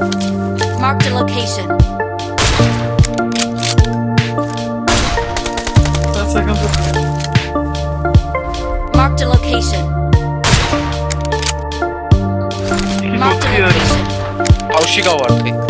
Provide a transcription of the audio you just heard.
Marked a location. Marked a location. Marked a location. हौशीगाव वाटते